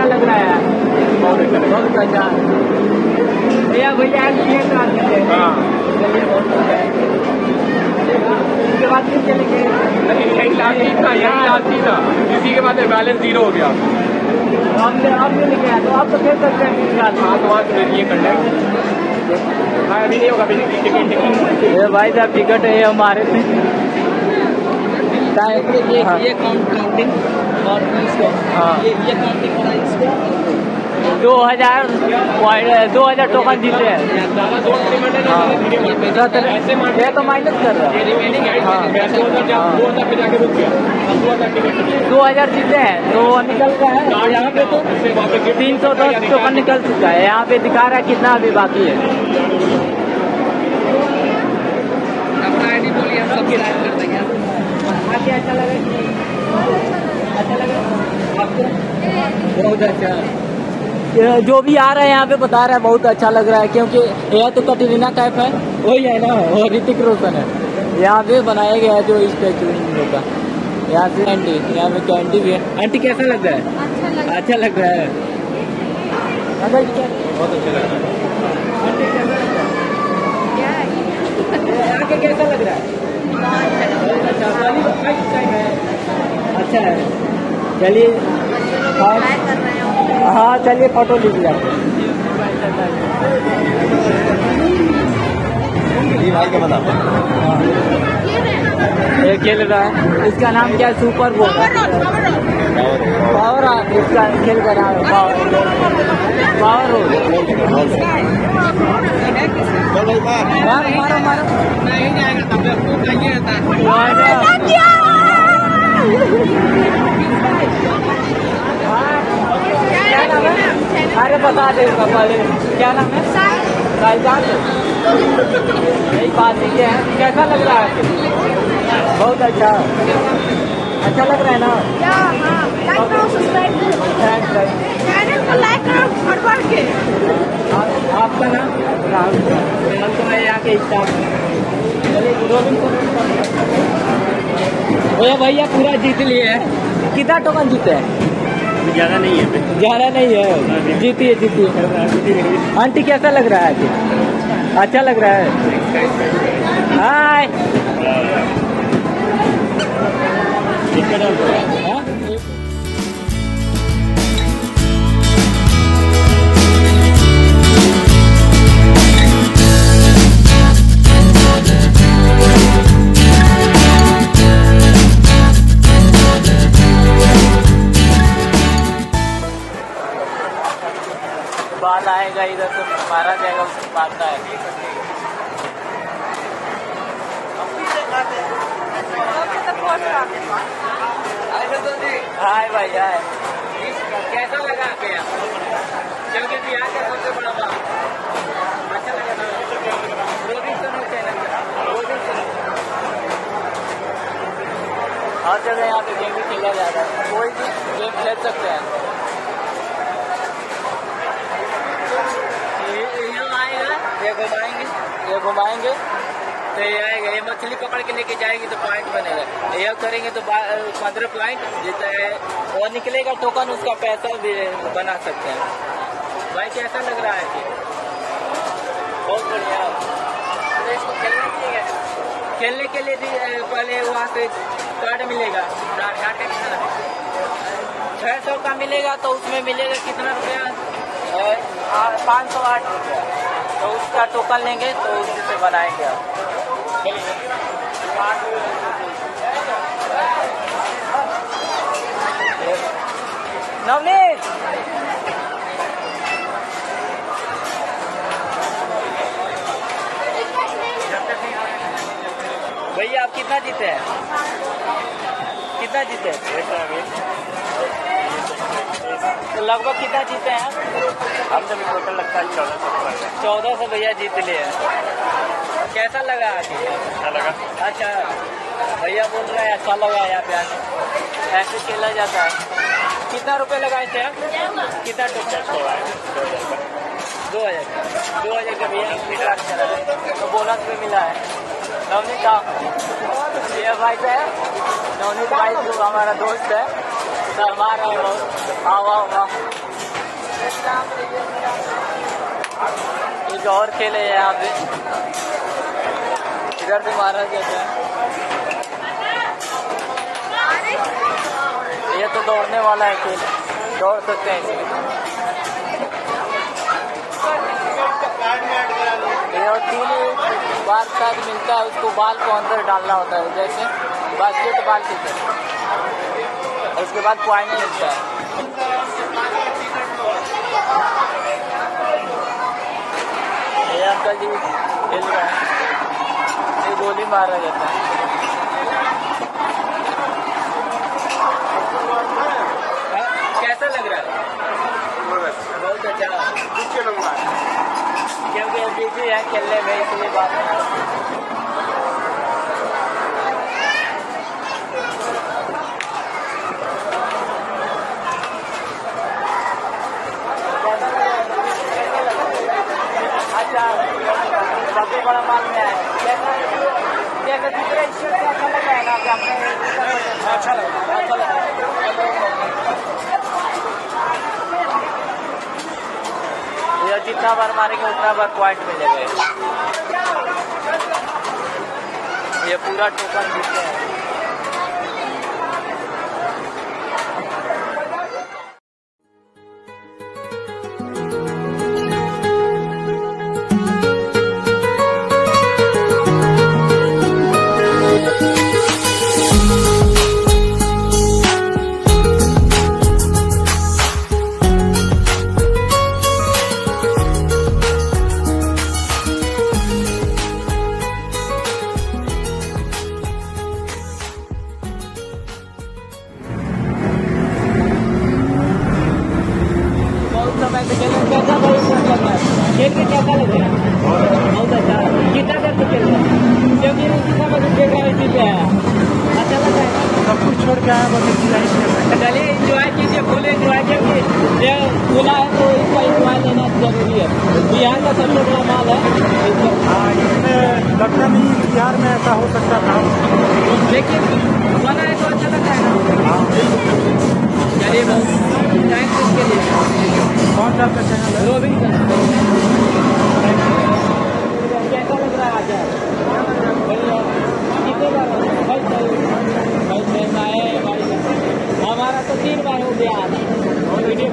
कैसा लग रहा है बहुत अच्छा बहुत अच्छा भैया भैया ये हाँ। चलिए बहुत अच्छा है। उसके बाद फिर चलेंगे यही लास्ट सीट था यही लास्ट सीट था। इसी के बाद बैलेंस ज़ीरो हो गया। आपने आप नहीं लेके आए तो आप तो खेल सकते हैं हाँ तो वहाँ से ये कर लेंगे। हाँ अभी नहीं होगा अभी टिकट टिकट। ये भाई साहब टिकट है ये हमारे से ये हाँ। ये काउंट काउंटिंग और हाँ। ये ये काउंटिंग दो हज़ार दो हज़ार टोकन जीते हैं। पेमेंट है ये तो माइनस कर रहा ये है है। हाँ। दो हज़ार गया जीते हैं तो निकल रहा है। यहाँ पे तो तीन सौ दस टोकन निकल चुका है। यहाँ पे दिखा रहा है कितना अभी बाकी है। अच्छा लगा अच्छा लगा। बहुत अच्छा। जो भी आ रहा है यहाँ पे बता रहा है बहुत अच्छा लग रहा है क्योंकि यह तो कटरीना कैफ है वही है ना वो ऋतिक रोशन है। यहाँ पे बनाया गया है जो स्टेचू इन लोग का। यहाँ से कैंडी यहाँ पे कैंडी भी है? आंटी कैसा लग रहा है? अच्छा अच्छा लग रहा है। क्या बहुत अच्छा लग रहा है। कैसा लग रहा क्या ये आगे कैसा लग रहा है? बहुत अच्छा लगा बहुत अच्छा है अच्छा है। चलिए हाँ हैं हाँ चलिए फ़ोटो लीजिए भाई ये खेल रहा है इसका नाम क्या है सुपर बोल पावर इसका खेल का नाम है पावर पावर रोड मारो मारो नहीं तब तक तो नहीं रहता क्या नाम है अरे बता दे पहले। क्या नाम है? साहिजान यही बात ही है। कैसा लग रहा है? बहुत अच्छा। अच्छा लग रहा है ना? क्या लाइक सब्सक्राइब करो थैंक्स थैंक्स चैनल को लाइक करो बढ़ बढ़ के आपका नाम? राहुल राहुल तो मैं यहाँ के स्टाफ चलिए भैया पूरा जीत लिए हैं। कितना टोकन जीते हैं? ज़्यादा नहीं है ज़्यादा नहीं है। जीती है आंटी कैसा लग रहा है आज अच्छा लग रहा है। हाय। मारना है हाय भाई हाय। कैसा लगा आपके यहाँ? चल के बिहार का सबसे बड़ा बात अच्छा लगा सोनू चैनल हर जगह यहाँ पे गेम भी खेला जा रहा है। कोई भी गेम खेल सकते हैं ये ये आएगा ये घुमाएँगे ये घुमाएँगे। तो ये आएगा, ये मछली पकड़ के लेके जाएँगे तो पॉइंट बनेगा। ये करेंगे तो पंद्रह पॉइंट जीता है और निकलेगा टोकन उसका पैसा भी बना सकते हैं। भाई, कैसा लग रहा है? कि बहुत बढ़िया। तो इसको खेलना खेलने के लिए भी पहले वहाँ से कार्ड मिलेगा। छः सौ का मिलेगा तो उसमें मिलेगा कितना रुपया? पाँच सौ आठ रुपया। तो उसका टोकन लेंगे तो उससे बनाएँगे आप। नवनीत! भैया, आप कितना जीते हैं? कितना जीते तो लगभग कितना जीते हैं? आप हम जब टोटल लगता है चौदह सौ चौदह सौ भैया जीत लिए। हैं कैसा लगा आपको अच्छा लगा। अच्छा। भैया बोल रहे हैं अच्छा लगा यहाँ पे आके ऐसे खेला जाता है। कितना रुपए लगाए थे आप? कितना टोकन दो हज़ार दो हज़ार का। भैया तो बोनस भी मिला है। नवनीत आप ये भाई है। नवनीत भाई जो हमारा दोस्त है। हो आओ आओ आओ एक और खेल है यहाँ पे। इधर भी मारा जाता है ये तो दौड़ने वाला है खेल। दौड़ सकते हैं। तीन बार शायद मिलता है, उसको बाल को अंदर डालना होता है, जैसे बास्केटबॉल की तरह उसके बाद पॉइंट मिलता है। अंकल जी खेल रहे हैं। ये गोली मारा जाता है। कैसा लग रहा है? बहुत अच्छा। बिज़ी है खेलने में इसलिए बात अच्छा सबसे बड़ा माल में है? कैसा दूसरे अच्छा लगा है ना आपने अच्छा लगा। अच्छा लगा। जितना बार मारेंगे उतना बार पॉइंट मिलेगा। ये पूरा टोकन जीते हैं आया बस इतना ही। चलिए इंजॉय कीजिए फुल इंजॉय क्योंकि ये है तो इसका इंजॉय लेना ज़रूरी है। बिहार का सबसे बड़ा माल है। हाँ इसमें लगता नहीं बिहार में ऐसा हो सकता था। लेकिन बना है तो अच्छा लगता है ना। हाँ। चलिए बस थैंक्स इसके लिए। कौन सा आपका चैनल है? रोबिन लग रहा है आज बढ़िया कितने बार भाई भाई पैसा है भाई हमारा तो तीन बार हो गया आना वीडियो में चलिए आने के बाद ऐसा लगता है जैसे दूसरा देश का हो रहा है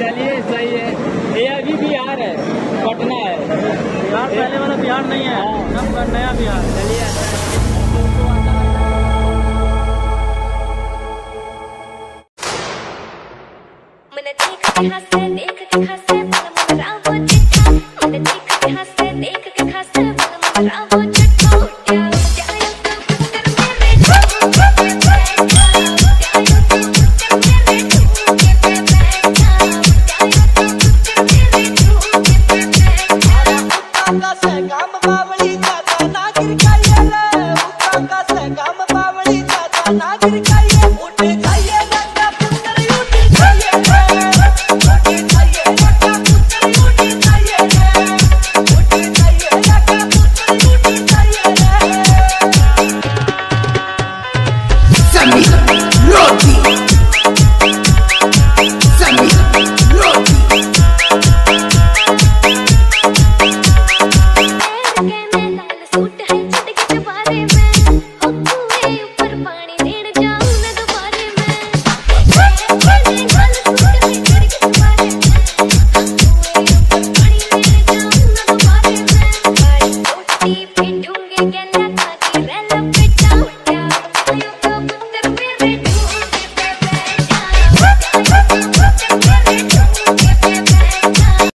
चलिए सही है। ये अभी बिहार है पटना है। बिहार पहले वाला बिहार नहीं है। हाँ। नया बिहार। चलिए। मैंने देख के हंसे देख हंसे उतांगा से काम बावली